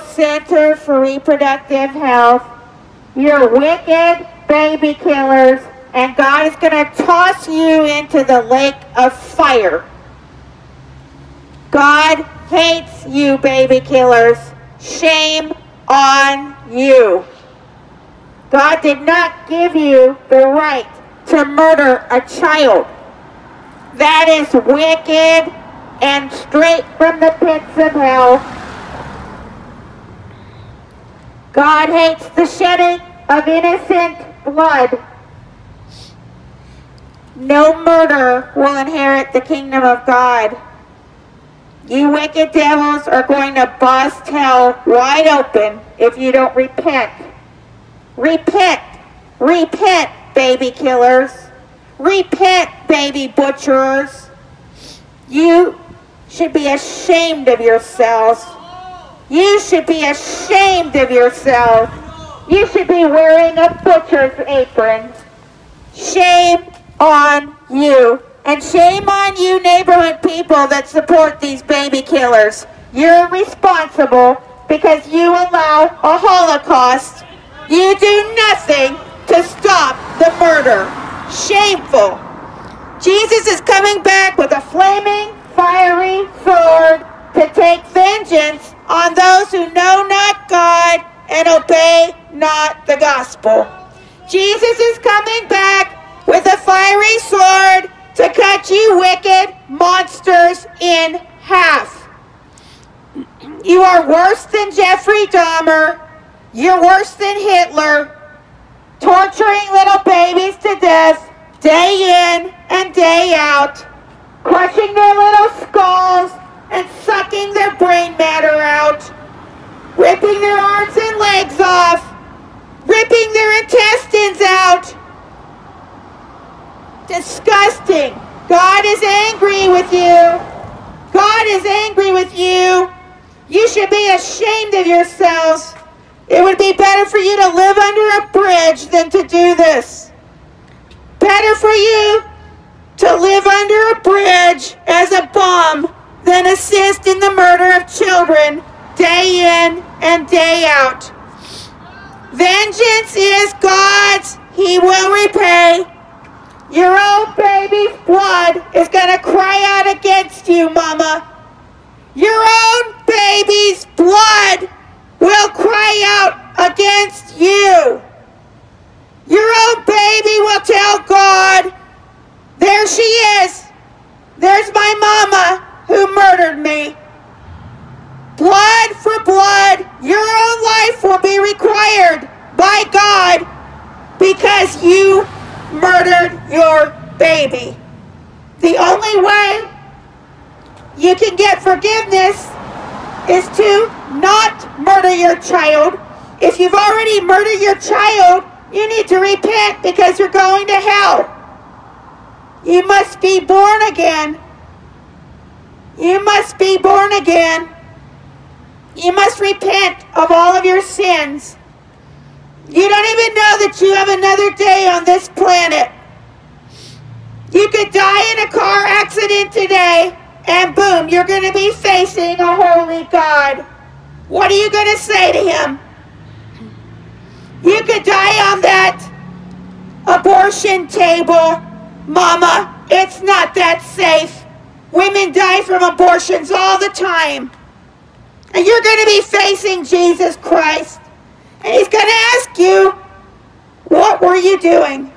Center for Reproductive Health. You're wicked baby killers, and God is going to toss you into the lake of fire. God hates you, baby killers. Shame on you. God did not give you the right to murder a child. That is wicked and straight from the pits of hell. God hates the shedding of innocent blood. No murder will inherit the kingdom of God. You wicked devils are going to bust hell wide open if you don't repent. Repent. Repent, baby killers. Repent, baby butchers. You should be ashamed of yourselves. You should be ashamed of yourselves. You should be wearing a butcher's apron. Shame on you. And shame on you neighborhood people that support these baby killers. You're responsible because you allow a Holocaust. You do nothing to stop the murder. Shameful. Jesus is coming back with a flaming, fiery sword to take vengeance on those who know not God and obey not the gospel. Jesus is coming back with a fiery sword to cut you wicked monsters in half. You are worse than Jeffrey Dahmer. You're worse than Hitler, torturing little babies to death day in and day out, crushing their little skulls and sucking their brain matter out, ripping their arms and legs off, ripping their intestines out. Disgusting. God is angry with you. God is angry with you. You should be ashamed of yourselves. It would be better for you to live under a bridge than to do this. Better for you to live under a bridge children day in and day out. Vengeance is God's. He will repay. Your own baby's blood is going to cry out against you, Mama. Your own baby's blood will cry out against you. Your own baby will tell God, there she is. There's my mama who murdered me. Blood for blood, your own life will be required by God because you murdered your baby. The only way you can get forgiveness is to not murder your child. If you've already murdered your child, you need to repent because you're going to hell. You must be born again. You must be born again. You must repent of all of your sins. You don't even know that you have another day on this planet. You could die in a car accident today, and boom, you're going to be facing a holy God. What are you going to say to him? You could die on that abortion table. Mama, it's not that safe. Women die from abortions all the time. And you're going to be facing Jesus Christ. And he's going to ask you, what were you doing?